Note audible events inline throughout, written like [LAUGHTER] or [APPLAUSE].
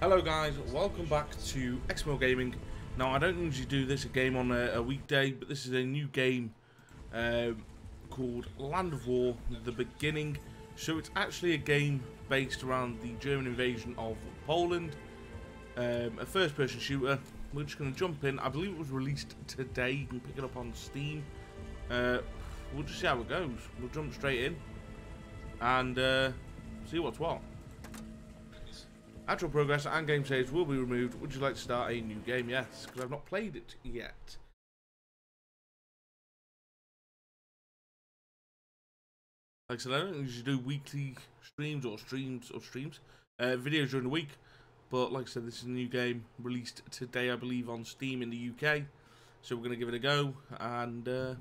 Hello guys, welcome back to Ex Mil Gaming. Now I don't usually do this a game on a, a weekday, but this is a new game um, called Land of War, The Beginning. So it's actually a game based around the German invasion of Poland. Um, a first person shooter. We're just going to jump in. I believe it was released today. You can pick it up on Steam. Uh, we'll just see how it goes. We'll jump straight in and uh, see what's what. Actual progress and game saves will be removed. Would you like to start a new game? Yes, because I've not played it yet. Like I said, I don't usually do weekly streams or streams or streams, uh, videos during the week. But like I said, this is a new game released today, I believe, on Steam in the UK. So we're going to give it a go and uh,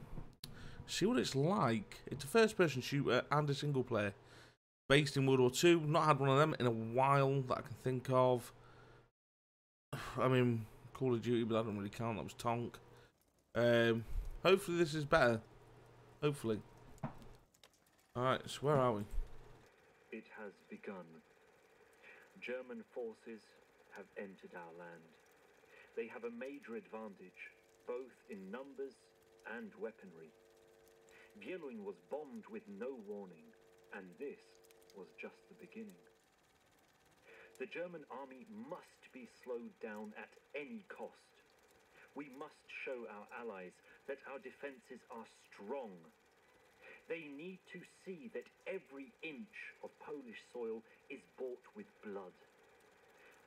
see what it's like. It's a first-person shooter and a single player based in World War Two. Not had one of them in a while that I can think of. [SIGHS] I mean, Call of Duty, but I don't really count. That was Tonk. Um, hopefully this is better. Hopefully. Alright, so where are we? It has begun. German forces have entered our land. They have a major advantage, both in numbers and weaponry. Wieluń was bombed with no warning, and this was just the beginning. The German army must be slowed down at any cost. We must show our allies that our defences are strong. They need to see that every inch of Polish soil is bought with blood.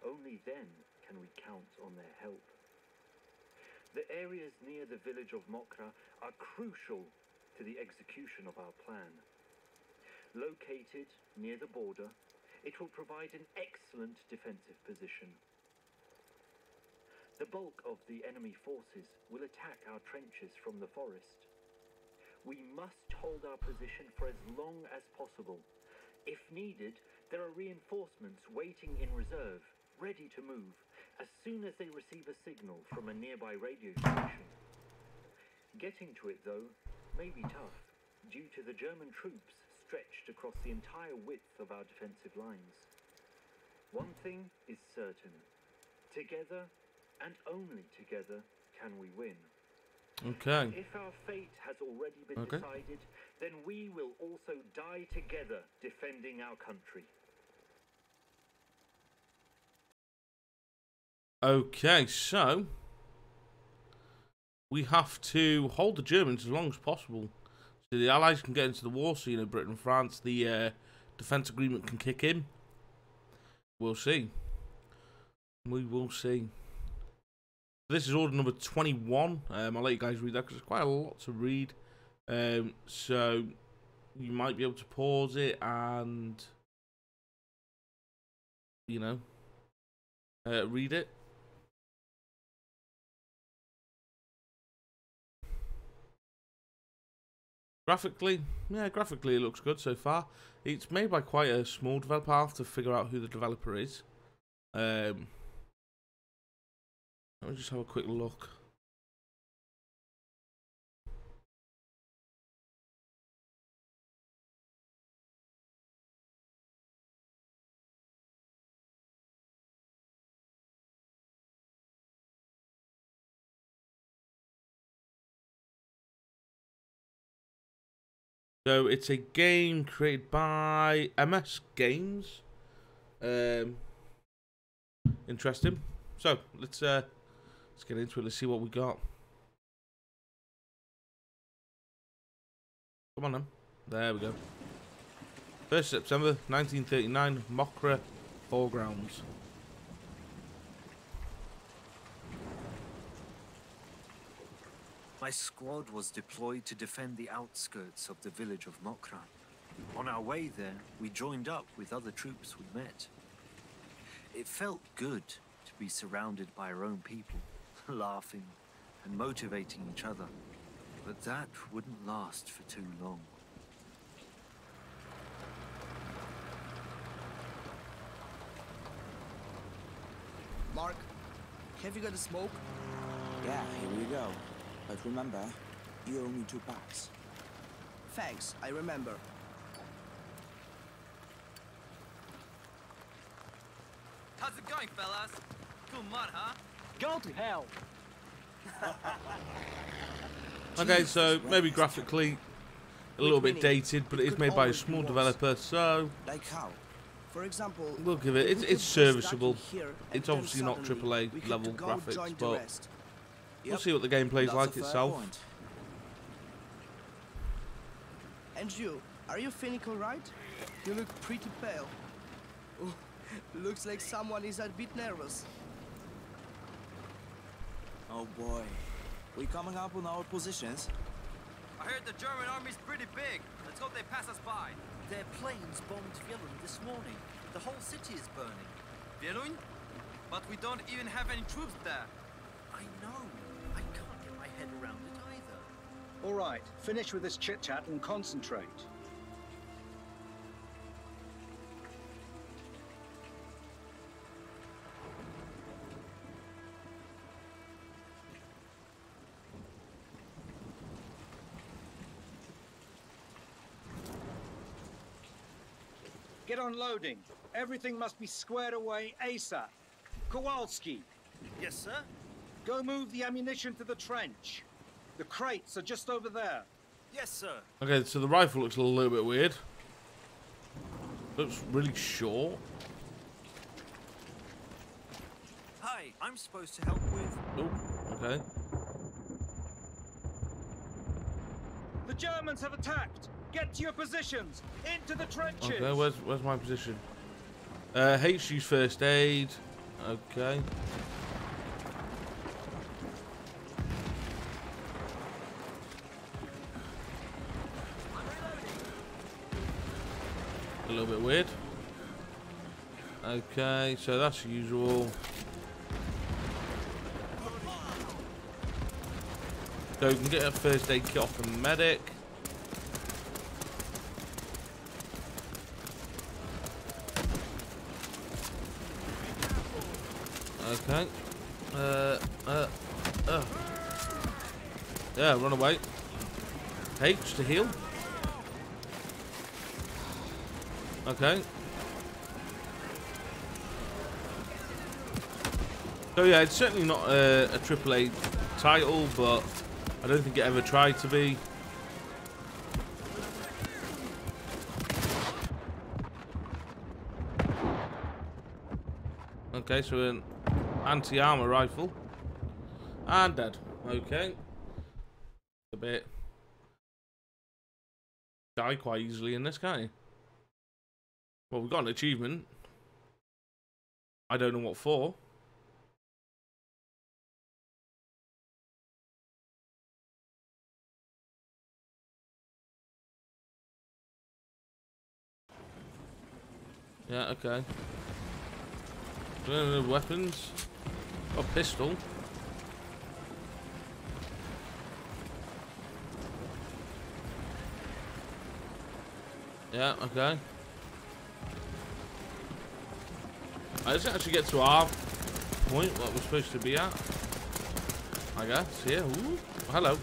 Only then can we count on their help. The areas near the village of Mokra are crucial to the execution of our plan. Located near the border, it will provide an excellent defensive position. The bulk of the enemy forces will attack our trenches from the forest. We must hold our position for as long as possible. If needed, there are reinforcements waiting in reserve, ready to move, as soon as they receive a signal from a nearby radio station. Getting to it, though, may be tough, due to the German troops stretched across the entire width of our defensive lines. One thing is certain. Together, and only together, can we win. Okay. If our fate has already been Okay. decided, then we will also die together defending our country. Okay, so we have to hold the Germans as long as possible. The Allies can get into the war, so you know Britain and France, the uh, defence agreement can kick in. We'll see. We will see. This is order number 21. Um, I'll let you guys read that because it's quite a lot to read. Um, so you might be able to pause it and, you know, uh, read it. Graphically, yeah, graphically it looks good so far. It's made by quite a small developer. I'll have to figure out who the developer is. Um, let me just have a quick look. So it's a game created by MS Games. Um, interesting. So let's uh, let's get into it. Let's see what we got. Come on then. There we go. First September 1939, Mokra Foregrounds. My squad was deployed to defend the outskirts of the village of Mokra. On our way there, we joined up with other troops we met. It felt good to be surrounded by our own people, [LAUGHS] laughing and motivating each other. But that wouldn't last for too long. Mark, have you got a smoke? Yeah, here we go. But remember, you owe me two packs. Thanks, I remember. How's it going, fellas? Cool mud, huh? Go to hell. [LAUGHS] Okay, so maybe graphically a little bit dated, but it it is made by a small developer, so Like how? For example, we'll give it. It's it's serviceable. back in here, and It's obviously not suddenly AAA level graphics, join the but rest. we'll see what the gameplay's That's like itself. point. And you, are you feeling alright? You look pretty pale. Oh, [LAUGHS] looks like someone is a bit nervous. Oh boy. We coming up on our positions? I heard the German army's pretty big. Let's hope they pass us by. Their planes bombed Wieluń this morning. The whole city is burning. Wieluń? But we don't even have any troops there. I know. I can't get my head around it either. All right, finish with this chit chat and concentrate. Get on loading. Everything must be squared away ASAP. Kowalski, Yes, sir? Go move the ammunition to the trench. The crates are just over there. Yes, sir. Okay, so the rifle looks a little bit weird. Looks really short. Hi, I'm supposed to help with. Oh, okay. The Germans have attacked! Get to your positions! Into the trenches! Okay, where's where's my position? Uh, H use first aid. Okay. Little bit weird. Okay, so that's usual. So we can get a first aid kit off the medic. Okay. Uh, uh, uh. Yeah, run away. H to heal. Okay. So yeah, it's certainly not a, triple a AAA title, but I don't think it ever tried to be. Okay, so an anti-armor rifle. And dead. Okay. A bit. Die quite easily in this, can't you? Well, we've got an achievement. I don't know what for. Yeah, okay. Uh, weapons. A pistol. Yeah, okay. I just actually get to our point, what we're supposed to be at. I guess, yeah. Ooh, hello.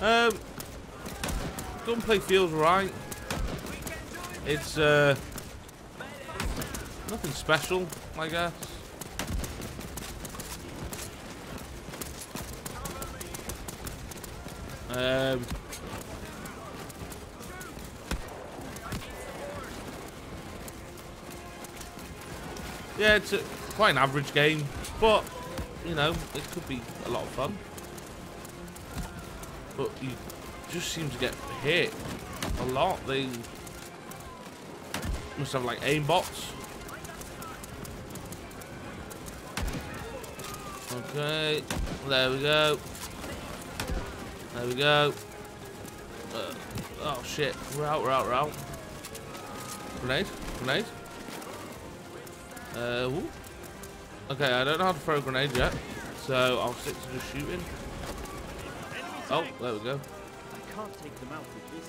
Um, gunplay feels right. It's uh, nothing special, I guess. Um, yeah, it's a, quite an average game, but you know it could be a lot of fun. But you just seem to get hit a lot. They must have like aim bots. Okay, there we go. There we go. Uh, oh shit, we're out, we're out, we're out. Grenade, grenade. Uh. Okay, I don't know how to throw a grenade yet, so I'll stick to just shooting. Oh, there we go. I can't take them out with this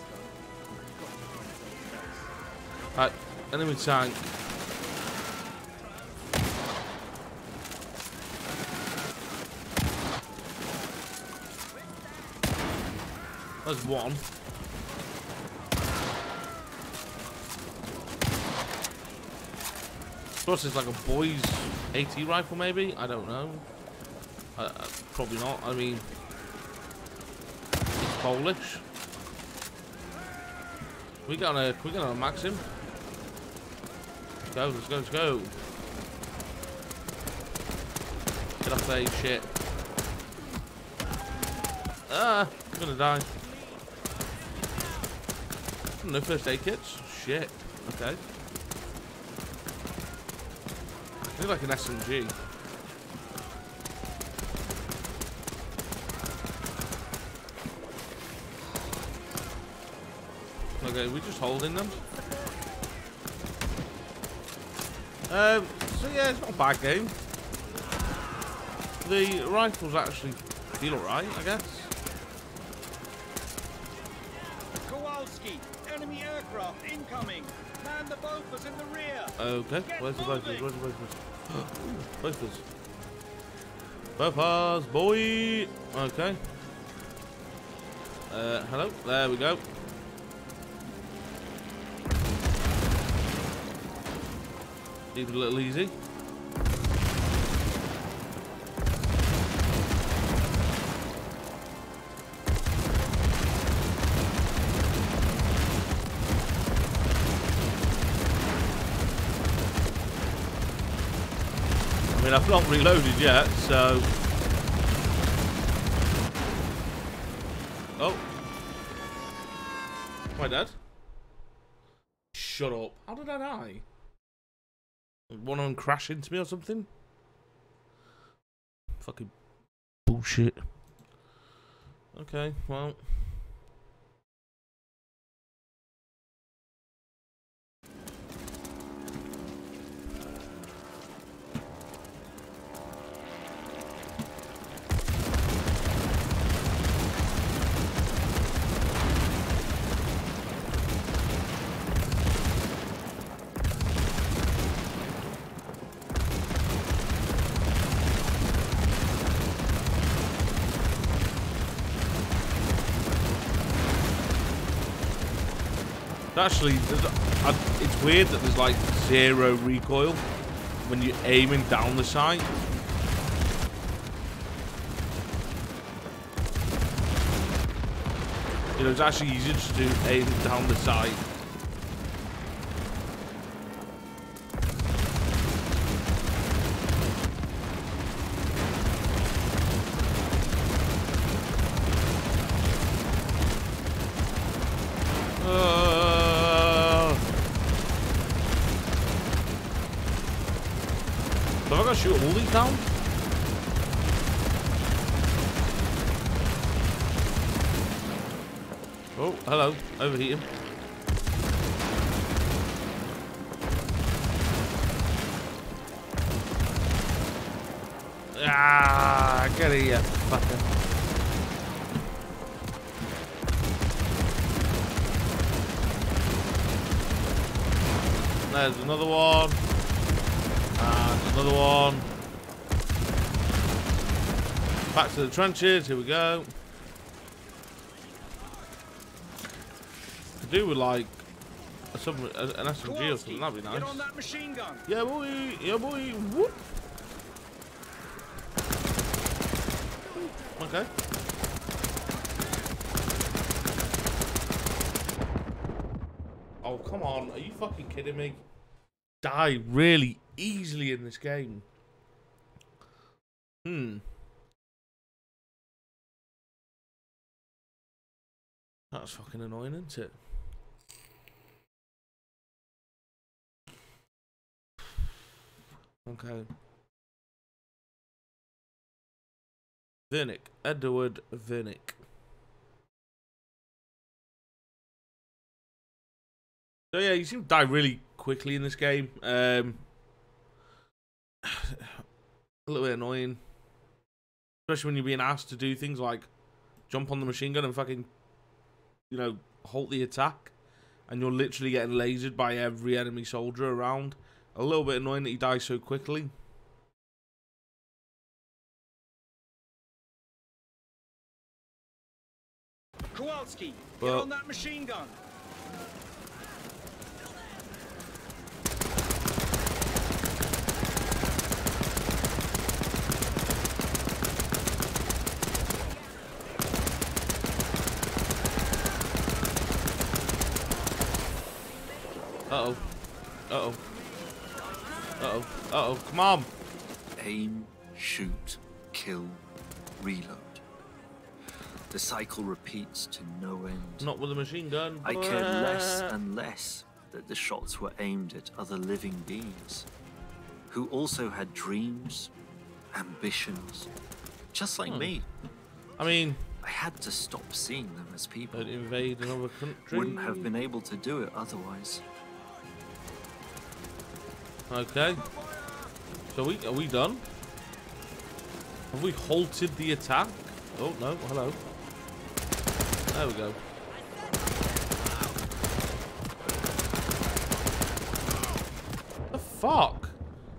gun. Enemy tank. There's one. Suppose it's like a Boys AT rifle, maybe? I don't know. Uh, uh, probably not. I mean, it's Polish. We got a we got a Maxim. Let's go, let's go, let's go. Get off there, shit. Ah, I'm gonna die. No first aid kits? Shit. Okay. Need like an SMG. Okay, we're just holding them. Um, so yeah, it's not a bad game. The rifles actually feel alright, I guess. Kowalski, enemy aircraft incoming. The Bofors in the rear. Okay, Get where's the moving. Bofors? Where's the Bofors? Bofors. Bofors, boy! Okay. Uh, hello? There we go. Leave it a little easy. I've not reloaded yet, so... Oh. Am I dead? Shut up. How did I die? One of them crash into me or something? Fucking bullshit. Okay, well. Actually, it's weird that there's like zero recoil when you're aiming down the sight. You know, it's actually easier just to aim down the sight. Oh, hello. Overheating. Ah, get it, you fucker. There's another one. And another one. Back to the trenches. Here we go. Could do with like a sub an SMG or something. That'd be Get nice. on that machine gun. Yeah, boy. Yeah, boy. Whoop. Okay. Oh, come on. Are you fucking kidding me? Die really easily in this game. Hmm. That's fucking annoying, isn't it? Okay. Vernick. Edward Vernick. So yeah, you seem to die really quickly in this game. Um, [SIGHS] a little bit annoying. Especially when you're being asked to do things like jump on the machine gun and fucking, you know, halt the attack. And you're literally getting lasered by every enemy soldier around. A little bit annoying that he dies so quickly. Kowalski, but... get on that machine gun. Uh-oh. Uh-oh. Uh-oh. Uh-oh. Come on. Aim, shoot, kill, reload. The cycle repeats to no end. Not with a machine gun. I cared less and less that the shots were aimed at other living beings who also had dreams, ambitions, just like Hmm. me. I mean, I had to stop seeing them as people. don't invade another country. Wouldn't have been able to do it otherwise. Okay. So we are we done? Have we halted the attack? Oh no, hello. There we go. The fuck?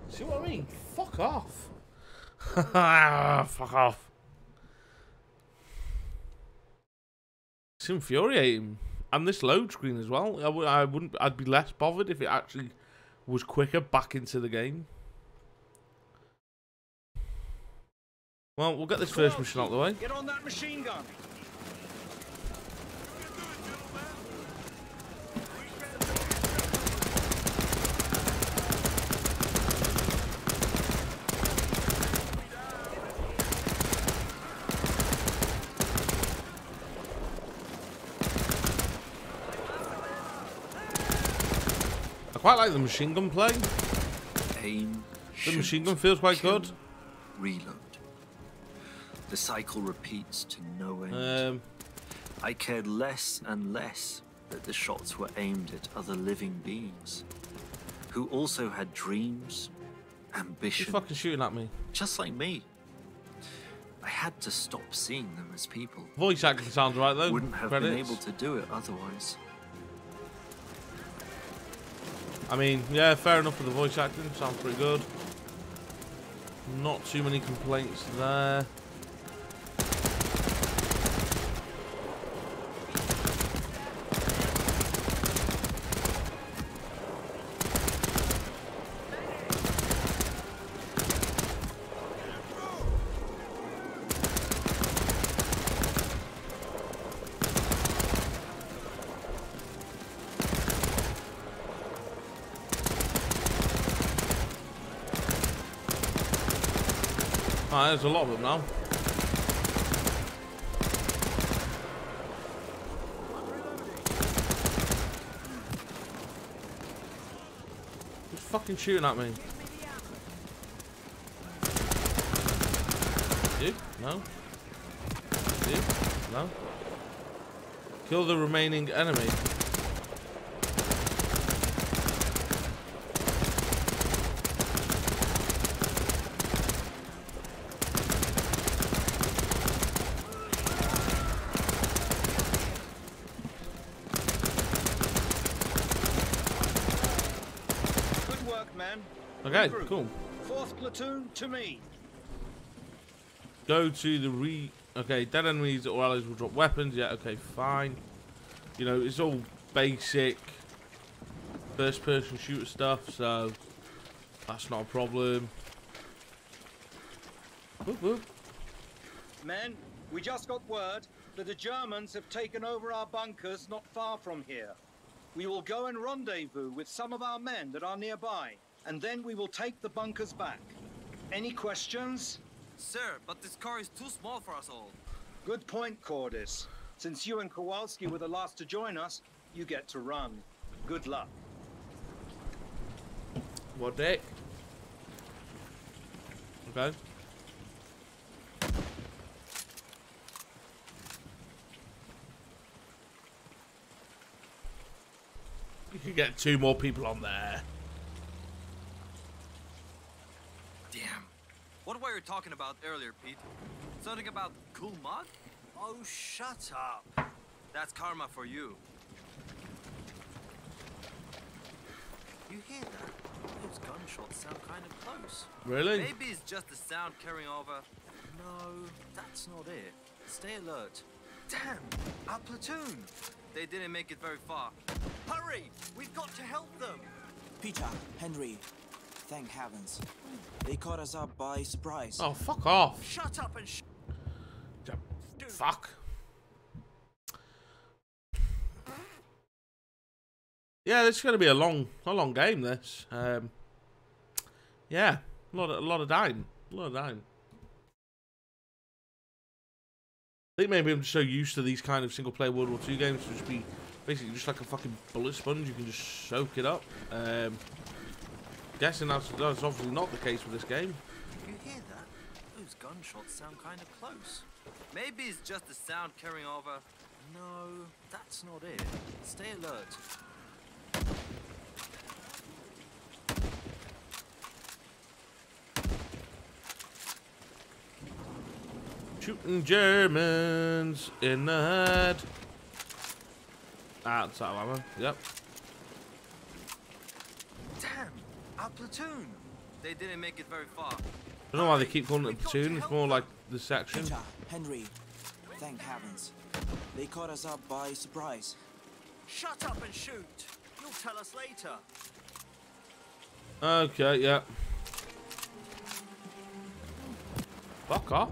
See what I mean? Fuck off. [LAUGHS] fuck off. It's infuriating. And this load screen as well. I w- I wouldn't. I'd be less bothered if it actually was quicker back into the game. Well, we'll get this first mission out of the way. Get on that machine gun. Quite like the machine gun play. Aim, The shoot, machine gun feels quite kill, good. Reload. The cycle repeats to no end. Um, I cared less and less that the shots were aimed at other living beings who also had dreams, you ambitions, fucking shooting at me. just like me. I had to stop seeing them as people. Voice acting sounds right though. Wouldn't have Credits. been able to do it otherwise. I mean, yeah, fair enough with the voice acting. Sounds pretty good. Not too many complaints there. There's a lot of them now. Who's fucking shooting at me? You? No? You? No? Kill the remaining enemy. Good work, men. Okay, Regroup. cool. Fourth platoon to me. Go to the re. Okay, dead enemies or allies will drop weapons. Yeah, okay, fine. You know, it's all basic first person shooter stuff, so that's not a problem. Whoop, whoop. Men, we just got word that the Germans have taken over our bunkers not far from here. We will go and rendezvous with some of our men that are nearby, and then we will take the bunkers back. Any questions? Sir, but this car is too small for us all. Good point, Cordis. Since you and Kowalski were the last to join us, you get to run. Good luck. What deck? Okay. You could get two more people on there. Damn. What were you talking about earlier, Pete? Something about cool mod? Oh, shut up. That's karma for you. You hear that? Those gunshots sound kind of close. Really? Maybe it's just the sound carrying over. No, that's not it. Stay alert. Damn, our platoon. They didn't make it very far. Hurry! We've got to help them. Peter, Henry, thank heavens. They caught us up by surprise. Oh, fuck off. Shut up and sh- Ja- Fuck. yeah, this is going to be a long, a long game. This, um, yeah, a lot, of, a lot of dying, a lot of dying. I think maybe I'm just so used to these kind of single player World War II games to just be basically just like a fucking bullet sponge. You can just soak it up. Um, guessing that's, that's obviously not the case with this game. You hear that? Those gunshots sound kind of close. Maybe it's just the sound carrying over. No, that's not it. Stay alert. Shooting Germans in the head. Ah, that's out of ammo. Yep. Damn, our platoon. They didn't make it very far. I don't know why they keep calling it a platoon. It's more like the section. Peter, Henry, thank heavens. They caught us up by surprise. Shut up and shoot. You'll tell us later. Okay, yeah. Fuck off.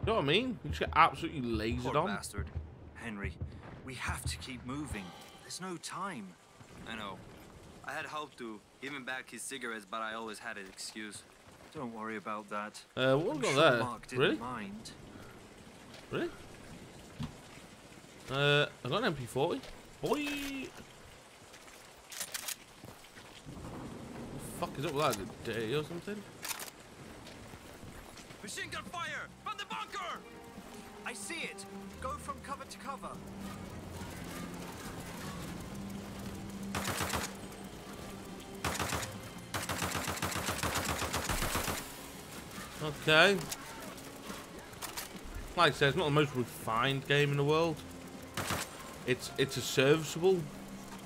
You know what I mean? You just get absolutely lasered Poor on. bastard. Henry, we have to keep moving. There's no time. I know. I had hoped to give him back his cigarettes, but I always had an excuse. Don't worry about that. Uh, what I'm got sure there? Mark Really? mind. Really? Uh, I got an MP40. Boy! The fuck is up with that? Is it day or something? Machine gun fire from the bunker! I see it. Go from cover to cover. Okay. Like I said, it's not the most refined game in the world. It's it's a serviceable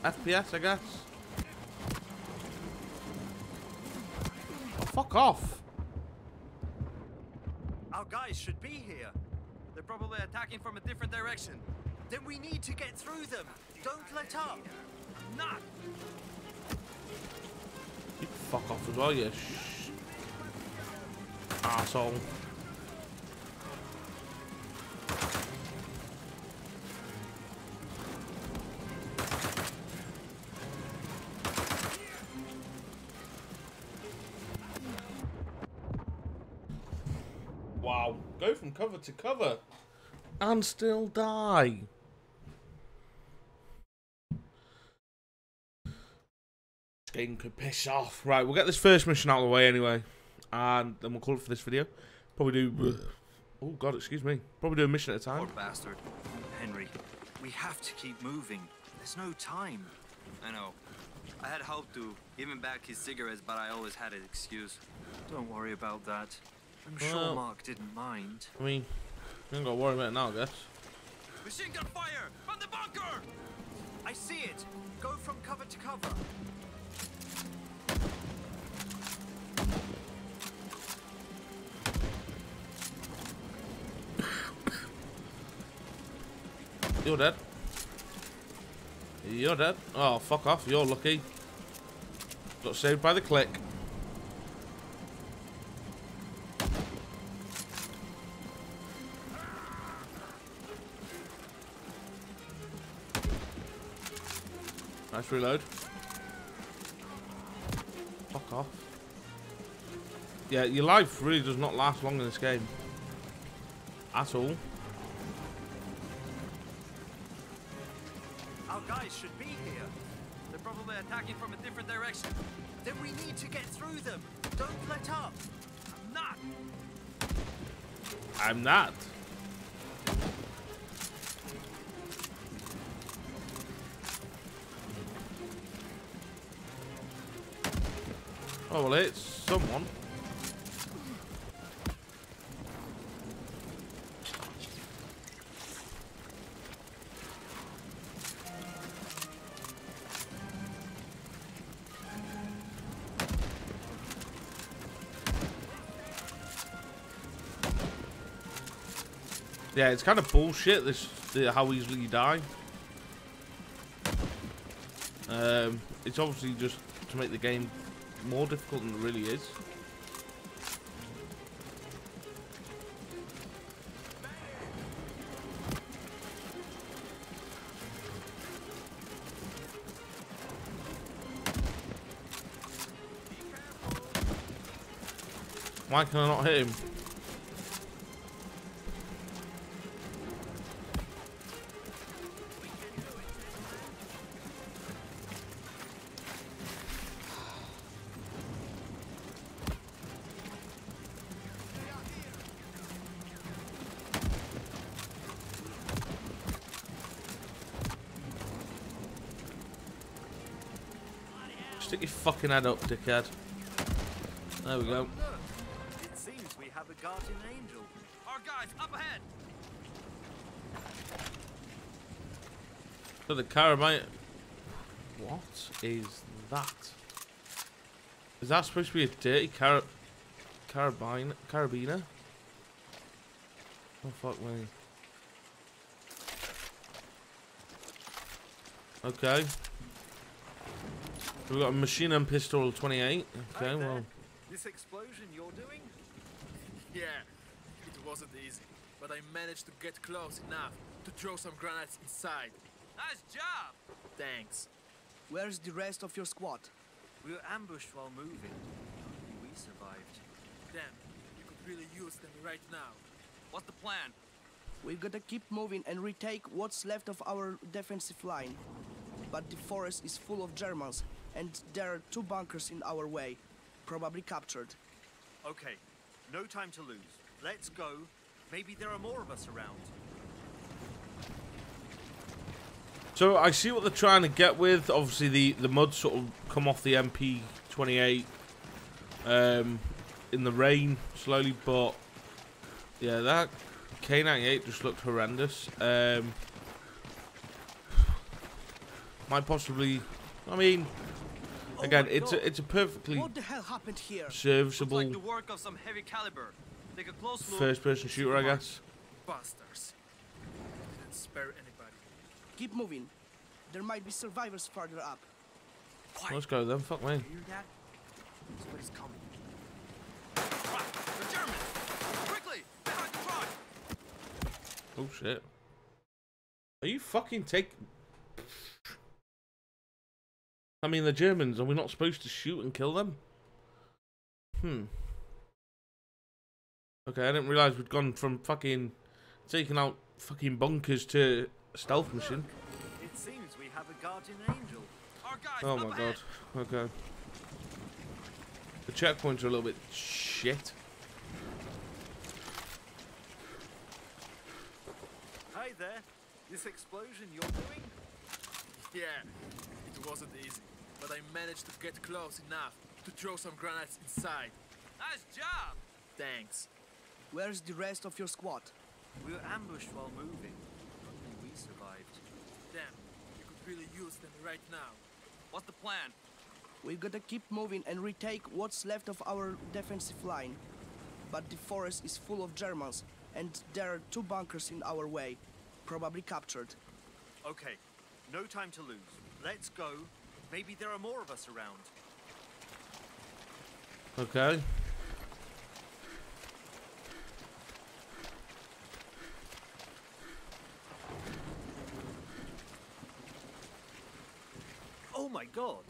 FPS, I guess. Oh, fuck off. Our guys should be here. They're probably attacking from a different direction. Then we need to get through them. Don't let up. Not! You fuck off as well, you sh... Asshole. Wow. Go from cover to cover. And still die. This game could piss off. Right, we'll get this first mission out of the way anyway. And then we'll call it for this video. Probably do... Oh, God, excuse me. Probably do a mission at a Poor time. bastard. Henry, we have to keep moving. There's no time. I know. I had hoped to give him back his cigarettes, but I always had an excuse. Don't worry about that. I'm sure Mark didn't mind. I mean, you ain't got to worry about it now, I guess. Machine gun fire from the bunker! I see it. Go from cover to cover. You're dead. You're dead. Oh, fuck off. You're lucky. Got saved by the click. Nice reload. Fuck off. Yeah, your life really does not last long in this game. At all. Should be here. They're probably attacking from a different direction. Then we need to get through them. Don't let up. I'm not! I'm not. Oh well, it's someone. Yeah, it's kind of bullshit this how easily you die. Um, it's obviously just to make the game more difficult than it really is. Why can I not hit him? Fucking head up, dickhead. There we go. It seems we have a guardian angel. Our guys, up ahead! So the carabiner. What is that? Is that supposed to be a dirty car carabiner? Carabiner? Oh fuck me. Okay. We've got a machine gun pistol 28. Okay, there. well. This explosion you're doing? [LAUGHS] Yeah, it wasn't easy, but I managed to get close enough to throw some grenades inside. Nice job! Thanks. Where's the rest of your squad? We were ambushed while moving. Luckily we survived. Damn, you could really use them right now. What's the plan? We've gotta keep moving and retake what's left of our defensive line. But the forest is full of Germans, and there are two bunkers in our way, probably captured. Okay, no time to lose. Let's go. Maybe there are more of us around. So I see what they're trying to get with. Obviously, the the mud sort of come off the MP28 um, in the rain slowly, but yeah, that K98 just looked horrendous. Um, might possibly, I mean, Oh again, my it's a it's a perfectly What the hell happened here? Serviceable like the work of some heavy caliber. Take a close look. first-person shooter, I guess. Bastards. Didn't spare anybody. Keep moving. There might be survivors farther up. Let's go then. Fuck me. Somebody's coming. Right, the Germans! Quickly! Behind the truck! Oh shit. Are you fucking take? I mean, the Germans. Are we not supposed to shoot and kill them? Hmm. Okay, I didn't realize we'd gone from fucking taking out fucking bunkers to stealth mission. It seems we have a guardian angel. Oh my god. Okay. The checkpoints are a little bit shit. Hi there. This explosion you're doing? Yeah, it wasn't easy, but I managed to get close enough to throw some grenades inside. Nice job! Thanks. Where's the rest of your squad? We were ambushed while moving. Luckily we survived. Damn, you could really use them right now. What's the plan? We've gotta keep moving and retake what's left of our defensive line. But the forest is full of Germans, and there are two bunkers in our way, probably captured. Okay, no time to lose. Let's go. Maybe there are more of us around. Okay. Oh my god!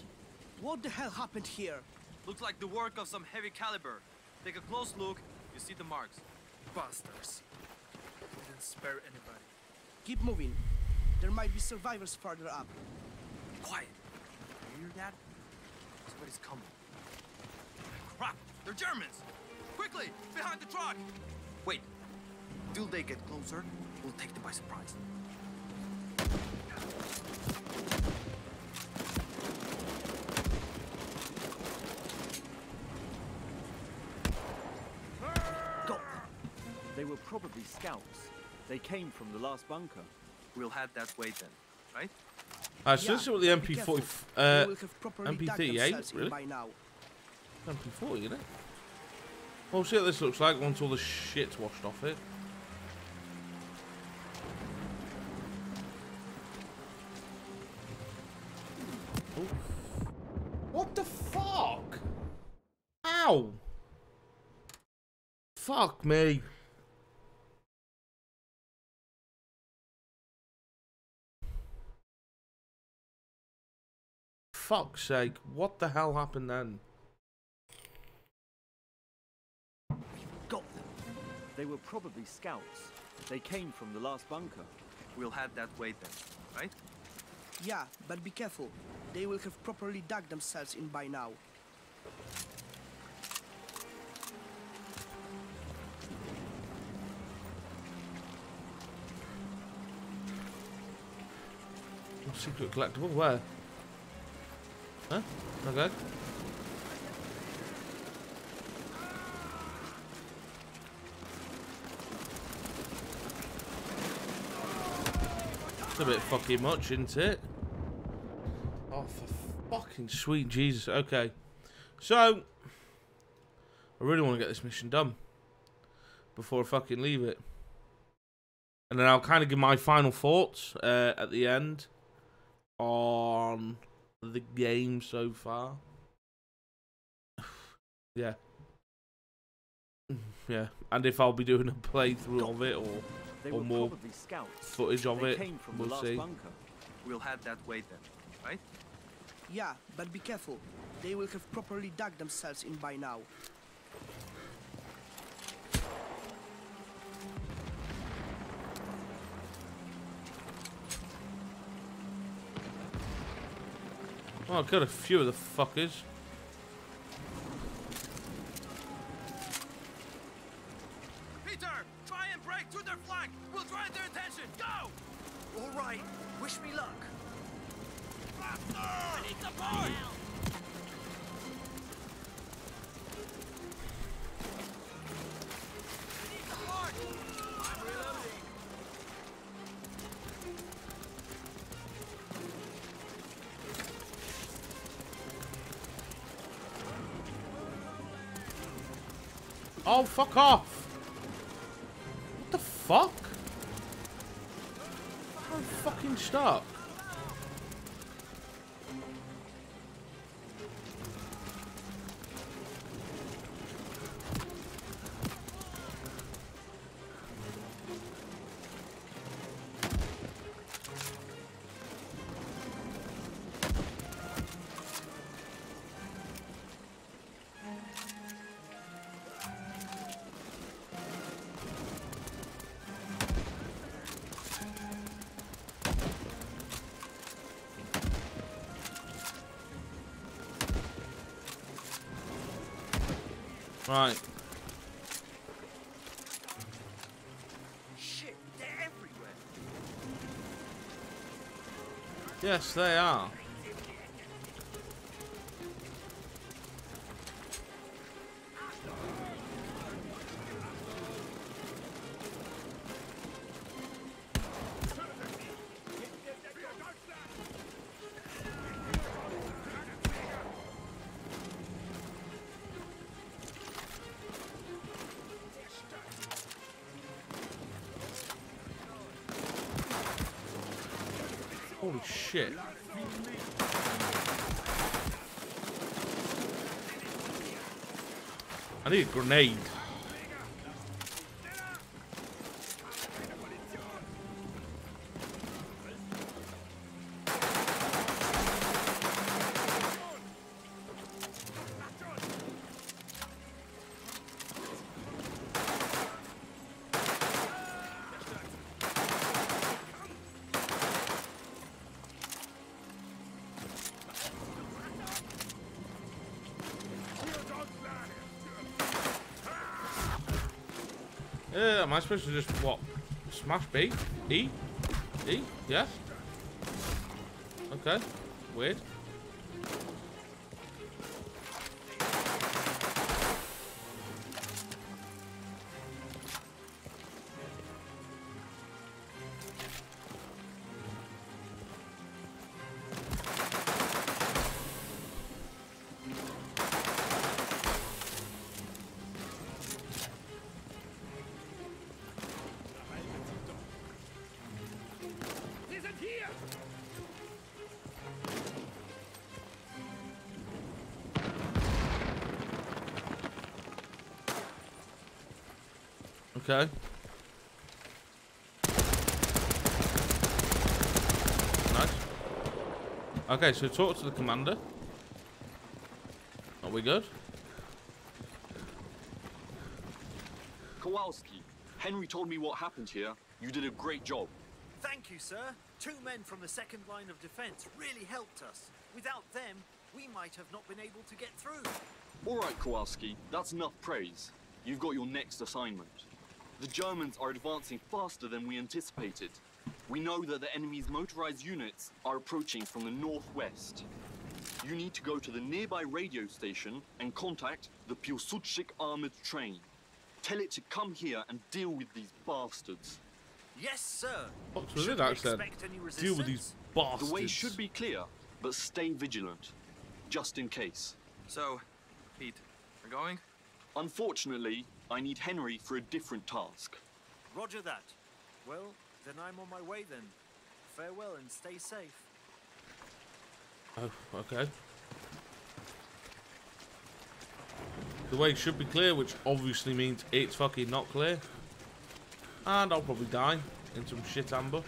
What the hell happened here? Looks like the work of some heavy caliber. Take a close look. You see the marks. Bastards. Didn't spare anybody. Keep moving. There might be survivors farther up. Quiet. That? Somebody's coming. Crap! They're Germans! Quickly! Behind the truck! Wait. Till they get closer, we'll take them by surprise. They were probably scouts. They came from the last bunker. We'll head that way then, right? So Yeah, this is what the MP40, uh, They will have properly dug MP38, themselves really? MP40, isn't it? Well, we'll see what this looks like once all the shit's washed off it. Oof. What the fuck? Ow! Fuck me. Fuck's sake, what the hell happened then? Got them. They were probably scouts. They came from the last bunker. We'll head that way then, right? Yeah, but be careful. They will have properly dug themselves in by now. Secret collectible? Where? Huh? Not Okay. It's a bit fucking much, isn't it? Oh, for fucking sweet Jesus. Okay. So, I really want to get this mission done before I fucking leave it. And then I'll kind of give my final thoughts uh, at the end on the game so far. [SIGHS] yeah. [SIGHS] Yeah. And if I'll be doing a playthrough of it or, They or more footage of they it, we'll see. bunker. We'll head that way then, right? Yeah, but be careful. They will have properly dug themselves in by now. Oh, I've got a few of the fuckers. Fuck off! Right. Shit, they're everywhere. Yes, they are. Grenade. Yeah, am I supposed to just, what, smash B? E? E? Yeah? Okay. Weird. Okay, so talk to the commander. Are we good? Kowalski, Henry told me what happened here. You did a great job. Thank you, sir. Two men from the second line of defense really helped us. Without them, we might have not been able to get through. All right, Kowalski, that's enough praise. You've got your next assignment. The Germans are advancing faster than we anticipated. We know that the enemy's motorized units are approaching from the northwest. You need to go to the nearby radio station and contact the Pilsudczyk armored train. Tell it to come here and deal with these bastards. Yes, sir. What's with Should it, we accent? expect any Deal with these bastards. The way should be clear, but stay vigilant, just in case. So, Pete, we're going? Unfortunately, I need Henry for a different task. Roger that. Well, then I'm on my way then. Farewell and stay safe. Oh, okay. The way should be clear, which obviously means it's fucking not clear. And I'll probably die in some shit ambush.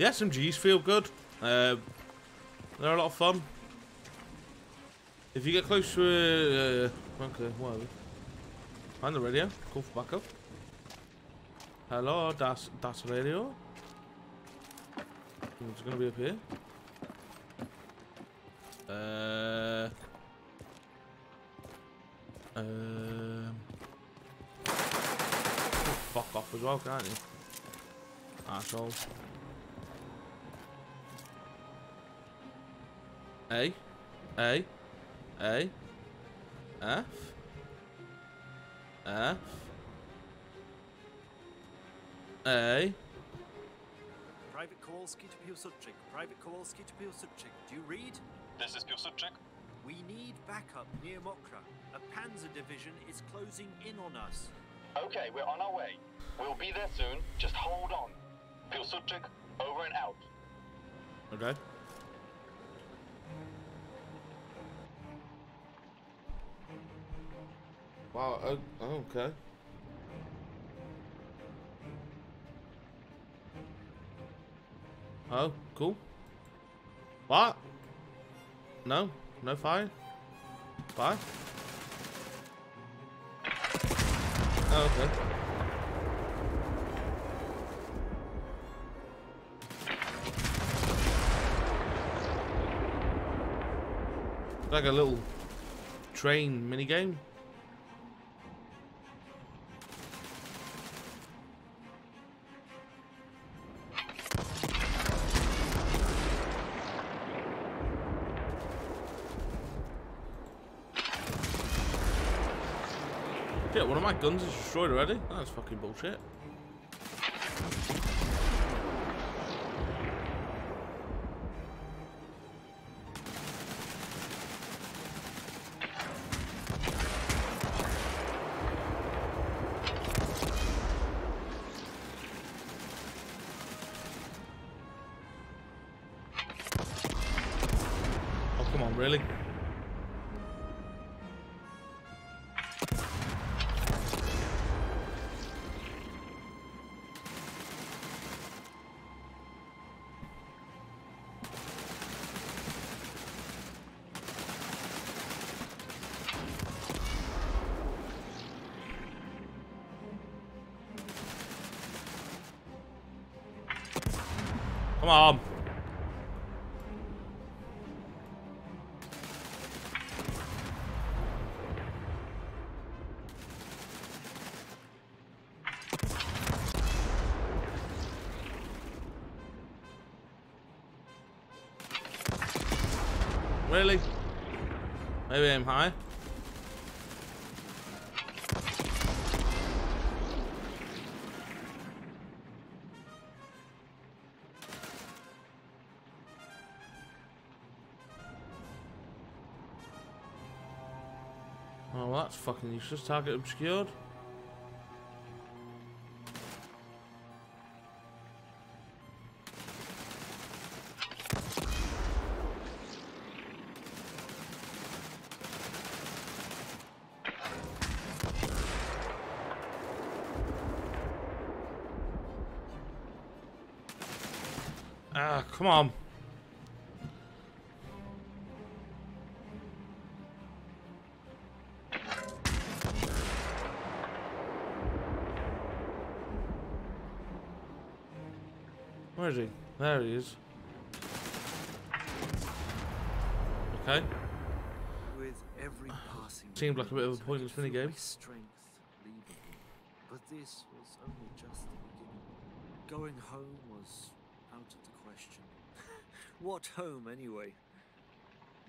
The SMGs feel good. Uh, they're a lot of fun. If you get close to. Uh, okay, whatever. Find the radio. Call for backup. Hello, das, das radio. It's gonna be up here. Uh... Um... Fuck off as well, can't you? Asshole. A, A, A, F, F, A. Private Kowalski to Pilsudczyk. Private Kowalski to Pilsudczyk. Do you read? This is Pilsudczyk. We need backup near Mokra. A panzer division is closing in on us. Okay, we're on our way. We'll be there soon. Just hold on. Pilsudczyk, over and out. Okay. Oh, oh, okay. Oh, cool. What? No, no fire? Fire? Oh, okay. Like a little train mini of my guns is destroyed already. That's fucking bullshit. Come on. Really? Maybe I'm high. That's fucking useless. Target obscured. Where is he? There he is. Okay. With every passing Seemed like a bit of a pointless minigame. strength leaving. But this was only just the beginning. Going home was out of the question. [LAUGHS] what home, anyway?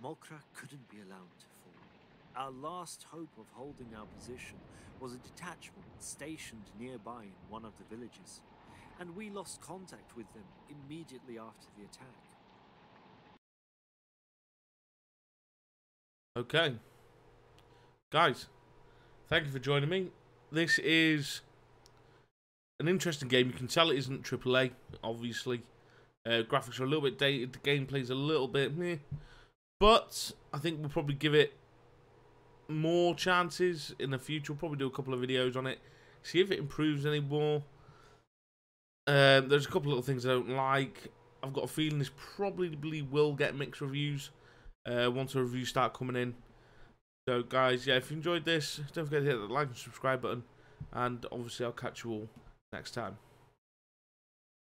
Mokra couldn't be allowed to fall. Our last hope of holding our position was a detachment stationed nearby in one of the villages, and we lost contact with them immediately after the attack. Okay. Guys, thank you for joining me. This is an interesting game. You can tell it isn't AAA, obviously. Uh, graphics are a little bit dated. The gameplay's a little bit meh. But I think we'll probably give it more chances in the future. We'll probably do a couple of videos on it. See if it improves any more. Um, there's a couple of little things I don't like. I've got a feeling this probably will get mixed reviews uh, once the reviews start coming in. So, guys, yeah, if you enjoyed this, don't forget to hit the like and subscribe button. And obviously, I'll catch you all next time.